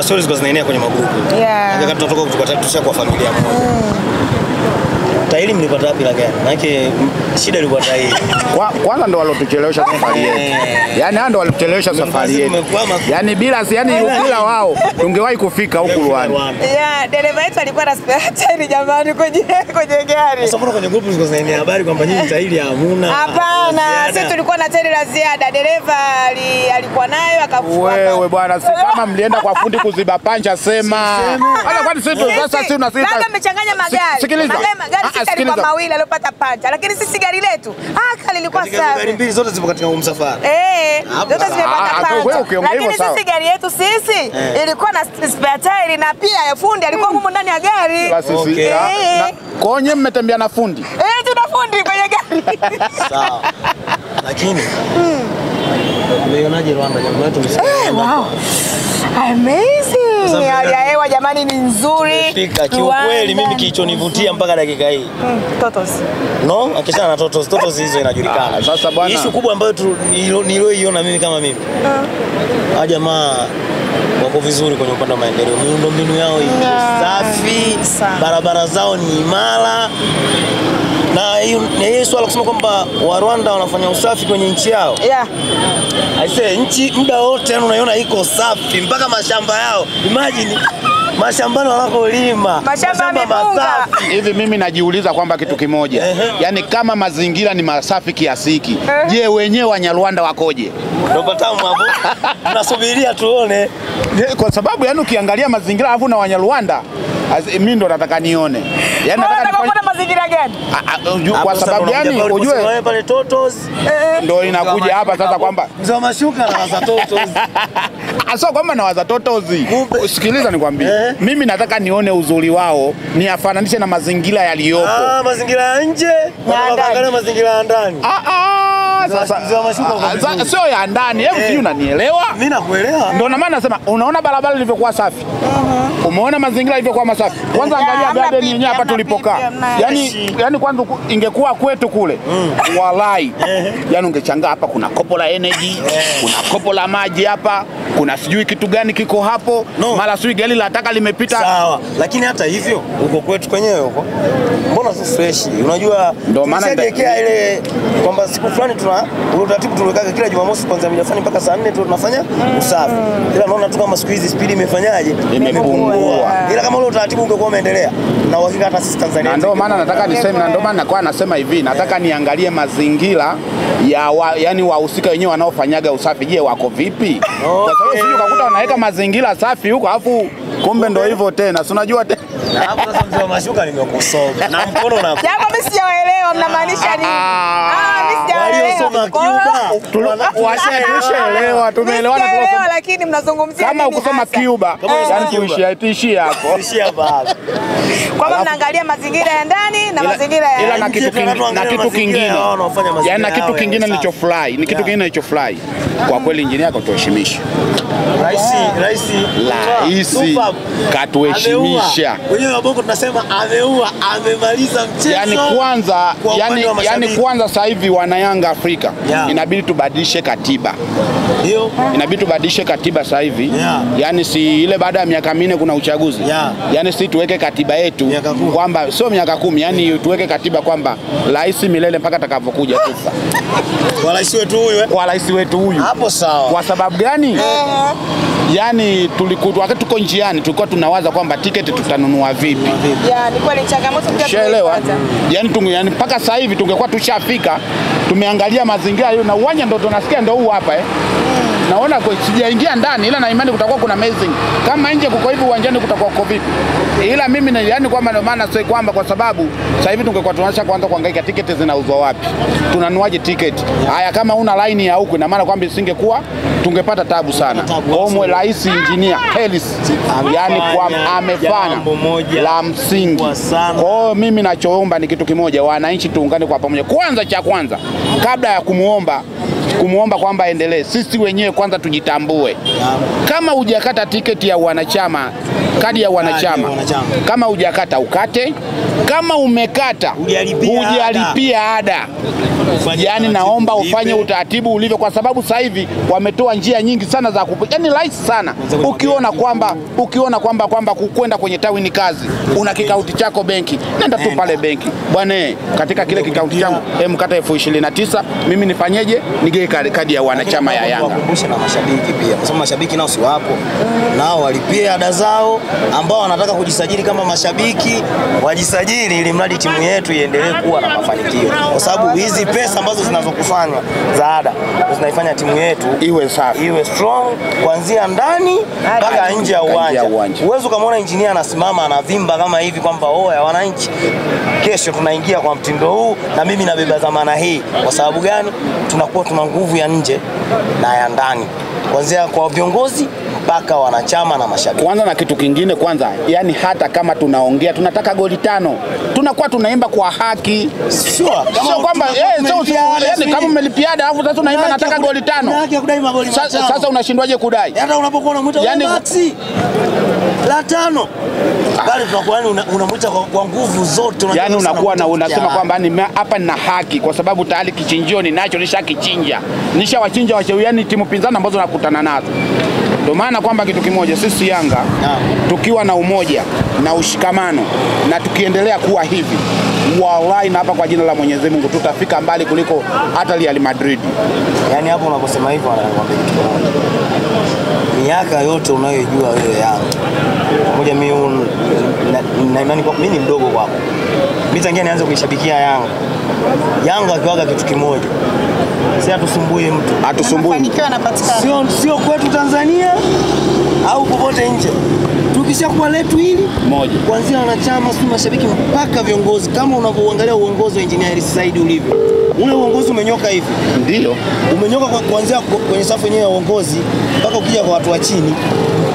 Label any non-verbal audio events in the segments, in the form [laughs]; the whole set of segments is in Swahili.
kuna stories zinaenea kwenye magrupu. Yeah. Tunatoka kutoka kwa familia moja tairi mlipata wapi la gani Maana shida ilikuwa tairi Kwa, kwanza ndo walotuchelewesha safari yetu. Yaani hao ndo walituchelewesha safari yetu. Yaani bila [laughs] yani bila wao tungewahi kufika huku Rwanda. Yeah, dereva yetu alikuwa na spare tire jamani kwenye kwenye gari. Sasa mbona kwenye group ziko zinaenea habari kwamba nyinyi tairi hamuna Hapana, sisi tulikuwa na tairi la ziada. Dereva alikuwa nayo akafuata. Wewe bwana, si kama mlienda kwa fundi kuziba pancha sema. Hata kwani sisi sasa sisi tunasita. Labda mmechanganya magari. Sikiliza. Magari, Ah, ah, alikuwa mawili aliopata pancha, lakini sisi gari letu haka lilikuwa safi. gari mbili zote zipo katika msafara Eh, zote zimepata Ah, ah, pancha. Lakini sisi gari yetu sisi ilikuwa na spare tire na pia fundi alikuwa humo ndani ya gari. Eh. Kwa hiyo nyinyi mmetembea na fundi. Eh, tuna fundi kwenye gari. sawa lakini umeionaje Rwanda Jamani, letu Eh, wow. Amazing. Jamani ni nzuri. Pika kiukweli, mimi kilichonivutia mpaka dakika hii Mm, Totos. no, akishana na totos totos hizo inajulikana. Ah, sasa bwana. Issue kubwa ambayo niliyoiona mimi kama mimi, ah, jamaa wako vizuri kwenye upande wa maendeleo, miundombinu yao iko safi, sana. barabara zao ni imara na hiyo swala kusema kwamba wa Rwanda wanafanya usafi kwenye nchi yao Yeah. Aise, nchi muda wote unaiona iko safi mpaka mashamba yao. Imagine mashambani wanakolima Mashamba masafi. Hivi mimi najiuliza kwamba kitu kimoja, yani yaani kama mazingira ni masafi kiasi hiki, je, wenyewe Wanyarwanda wakoje? Patamu hapo. Tunasubiria tuone. Kwa sababu yani ukiangalia mazingira alafu na Wanyarwanda mimi ndo nataka nione, yani nataka kuona mazingira gani? Ah, ah, Hapo kwa sasa sababu ndo yani ujue pale Totos. ndo inakuja hapa sasa kwamba mzee wa mashuka na waza Totos. Aso [laughs] sio kwamba nawaza totozi. Totos. Sikiliza nikwambie, Eh. mimi nataka nione uzuri wao, niafananishe na mazingira yaliyopo. Ah, mazingira ya nje. na mazingira ya ndani. Ah, ah, sasa ah, vizuri. sio ya ndani, hebu Eh. sijui unanielewa? Mimi nakuelewa. Ndio na maana nasema unaona barabara ilivyokuwa safi. Umeona mazingira ilivyokuwa masafi. Kwanza Ya, angalia garden yenyewe hapa tulipokaa. Yaani yaani kwanza ingekuwa kwetu kule. Walai. Yaani ungechangaa hapa kuna kopo la energy, kuna kopo la maji hapa, kuna sijui kitu gani kiko hapo. Mara sijui gari la taka limepita. Sawa, lakini hata hivyo huko kwetu kwenyewe huko mbona sasa fresh? Unajua Ndio maana ile kwamba siku fulani tuna ule utaratibu tuliweka kila Jumamosi kuanzia mjafani mpaka saa 4 tu tunafanya usafi. Ila naona tu kama siku hizi speed imefanyaje? Imepungua. Ila kama ule utaratibu ungekuwa umeendelea na uhakika hata sisi Tanzania ndio maana nataka niseme, na ndio maana nakuwa nasema hivi, nataka niangalie mazingira ya wa, yani wahusika wenyewe wanaofanyaga usafi, je, wako vipi? Kwa sababu sio ukakuta wanaweka mazingira safi huko afu kumbe ndo hivyo tena, si unajua tena na sasa mzee wa mashuka nimekusoma na mkono na Japo mimi sijaelewa mnamaanisha nini? Ah, mimi sijaelewa. Cuba washaelewa, tumeelewana Mimi lakini mnazungumzia kama hasa? Cuba, yani Cuba. tuishia hapo. Kwamba mnaangalia mazingira ya ndani na mazingira ya ila na kitu kingine na kitu kingine Yaani na kitu kingine nilichofurahi ni kitu kingine nilichofurahi kwa kweli, injinia yako tuheshimisha. Rais, rais, rais katuheshimisha. Wenyewe wabongo tunasema ameua, amemaliza mchezo. yani kwanza kwa yani, wa yani kwanza sasa hivi wana Yanga Afrika Yeah. inabidi tubadilishe katiba hiyo, inabidi tubadilishe katiba sasa hivi Yeah. yani si ile baada ya miaka minne kuna uchaguzi Yeah. yani si tuweke katiba yetu kwamba sio miaka kumi yani tuweke katiba kwamba rais milele mpaka atakapokuja kufa kwa rais wetu huyu eh? kwa rais wetu huyu hapo sawa. kwa sababu gani yani tulikuwa wakati tuko njiani tulikuwa tunawaza kwamba tiketi tutanunua vipi Ya, ni kweli changamoto pia? Yani, tunge, yani mpaka sasa hivi tungekuwa tushafika, tumeangalia mazingira hiyo na uwanja ndo tunasikia ndo huu hapa eh. Naona kwa sijaingia ndani, ila na imani kutakuwa kuna amazing. Kama nje kuko hivi, uwanjani kutakuwa kuko vipi? Ila mimi na yani kwamba ndio maana sio kwamba kwa sababu sasa hivi tungekuwa tunaanza kuanza kuhangaika tiketi zinauzwa wapi, tunanuaje tiketi haya. Kama una line ya huko, ina maana kwamba isingekuwa tungepata tabu sana. Omwe rais engineer Helis, yani kwa Amefanya la msingi kwa hiyo mimi nachoomba ni kitu kimoja, wananchi tuungane kwa pamoja. Kwanza cha kwanza, kabla ya kumuomba kumuomba kwamba aendelee, sisi wenyewe kwanza tujitambue. Kama hujakata tiketi ya wanachama, kadi ya wanachama, kama hujakata ukate, kama umekata Hujalipia ada, yani naomba ufanye utaratibu ulivyo, kwa sababu sasa hivi wametoa njia nyingi sana za kupu, yani rahisi sana. Ukiona kwamba ukiona kwamba kwamba kukwenda kwenye tawi ni kazi, una kikaunti chako benki, nenda tu pale benki. Bwana, katika kile kikaunti changu hem mkata elfu ishirini na tisa mimi nifanyeje? Nigee kadi ya wanachama ya Yanga. Na mashabiki pia, kwa sababu mashabiki nao si wapo, nao walipia ada zao, ambao wanataka kujisajili kama mashabiki wajisajili, ili mradi timu yetu iendelee kuwa na mafanikio, kwa sababu hizi pesa ambazo zinazokusanywa za ada zinaifanya timu yetu Iwe safi. iwe strong kuanzia ndani mpaka nje ya uwanja. uwanja. Uwezo ukamwona injinia anasimama anavimba kama hivi kwamba oya, wananchi, kesho tunaingia kwa mtindo huu na mimi nabeba dhamana hii. Kwa sababu gani? Tunakuwa tuna nguvu ya nje na ya ndani, kuanzia kwa viongozi mpaka wanachama na mashabiki. Kwanza na kitu kingine kwanza, yani hata kama tunaongea tunataka goli tano, tunakuwa tunaimba kwa haki, Sure, kama sio kwamba eh, yani kama umelipia ada alafu sasa unaimba nataka goli tano. Sasa, unashindwaje kudai? hata unapokuwa unamwita Yani- yani, Maxi la tano bali tunakuwa yani unamwita kwa, nguvu zote yani unakuwa na unasema kwamba ni hapa nina haki kwa sababu tayari kichinjio ninacho, nishakichinja, nishawachinja washauriani timu pinzani ambazo nakutana nazo. Ndio maana kwamba kitu kimoja, sisi Yanga tukiwa na umoja na ushikamano na tukiendelea kuwa hivi, wallahi na hapa kwa jina la Mwenyezi Mungu tutafika mbali kuliko hata Real Madrid. Yaani hapo unaposema hivyo anakwambia kitu kimoja. Miaka yote unayojua wewe Yanga. Moja mimi na- na imani kwa mimi ni mdogo kwako. Mimi tangia nianze kuishabikia Yanga. Yanga akiwaga kitu kimoja. Si atusumbui mtu. atusumbui Mafanikio yanapatikana. Sio sio kwetu Tanzania au popote nje. tukisha Tukishakuwa letu hili Moja. kuanzia wanachama, si mashabiki mpaka viongozi, kama unavyoangalia uongozi wa Engineer Hersi Said ulivyo. Ule uongozi umenyoka hivi. Ndio. umenyoka kwa- kuanzia kwenye safu yenyewe ya uongozi mpaka ukija kwa watu wa chini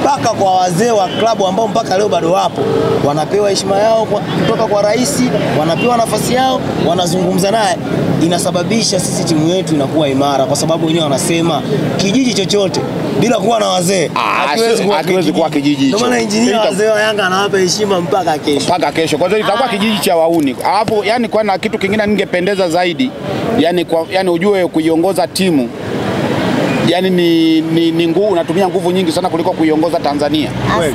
mpaka kwa wazee wa klabu ambao mpaka leo bado wapo, wanapewa heshima yao kwa- kutoka kwa rais, wanapewa nafasi yao, wanazungumza naye. Inasababisha sisi timu yetu inakuwa imara, kwa sababu wenyewe wanasema kijiji chochote bila kuwa na wazee Ah, hakiwezi kuwa kijiji Ndio maana injinia wazee wa Yanga anawapa heshima mpaka kesho. mpaka kesho. Kwa hiyo itakuwa kijiji cha wauni. Alafu yani, kwa na kitu kingine ningependeza zaidi yani, kwa, yani ujue kuiongoza timu yani ni, ni, ni nguvu, unatumia nguvu nyingi sana kuliko kuiongoza Tanzania.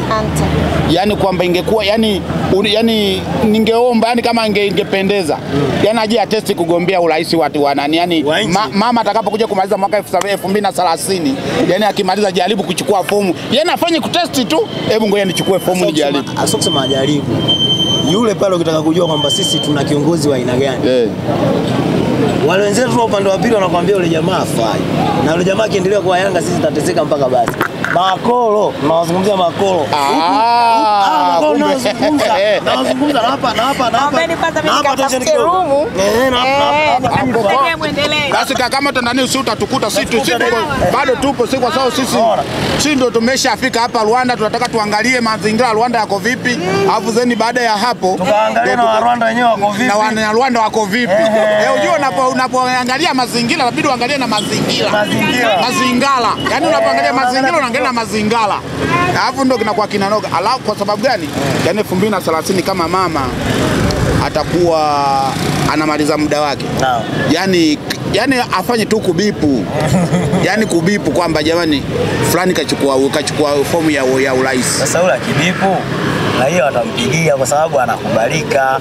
Asante. Yani kwamba ingekuwa yani, un, yani ningeomba yani kama inge, ingependeza yani aje atesti kugombea urais watu wa nani yani ma, mama atakapokuja kumaliza mwaka elfu saba- elfu mbili na thelathini yani akimaliza jaribu kuchukua fomu yani afanye kutesti tu, hebu ngoja nichukue fomu nijaribu. Sio kusema ajaribu. Yule pale ukitaka kujua kwamba sisi tuna kiongozi wa aina gani Eh. wale wenzetu wa upande wa pili wanakuambia yule jamaa afai, na yule jamaa akiendelea kuwa Yanga sisi tutateseka mpaka basi. Makolo, nawazungumzia makolo. Ah, Ah, nawazungumza, hapa na hapa na hapa. Eh, Eh, kama Tanzania si utatukuta sisi tu bado tupo, si kwa sababu sisi sisi si ndio tumeshafika hapa Rwanda, tunataka tuangalie mazingira ya Rwanda yako vipi, alafu zeni baada ya hapo Tukaangalia na Rwanda wenyewe wako vipi. na Wanyarwanda wako vipi. Eh, unajua unapo unapoangalia mazingira inabidi uangalie na mazingira. Mazingira. yani Yaani unapoangalia Eh, mazingira unaangalia unaangalia na mazingara. Alafu ndo kinakuwa kinanoga. Alafu kwa sababu gani? Yani elfu mbili na 2030 kama mama atakuwa anamaliza muda wake. no. yani, yani afanye tu kubipu [laughs] yani kubipu kwamba jamani fulani kachukua kachukua fomu ya, ya urais Sasa yule akibipu na hiyo atampigia kwa sababu anakubalika.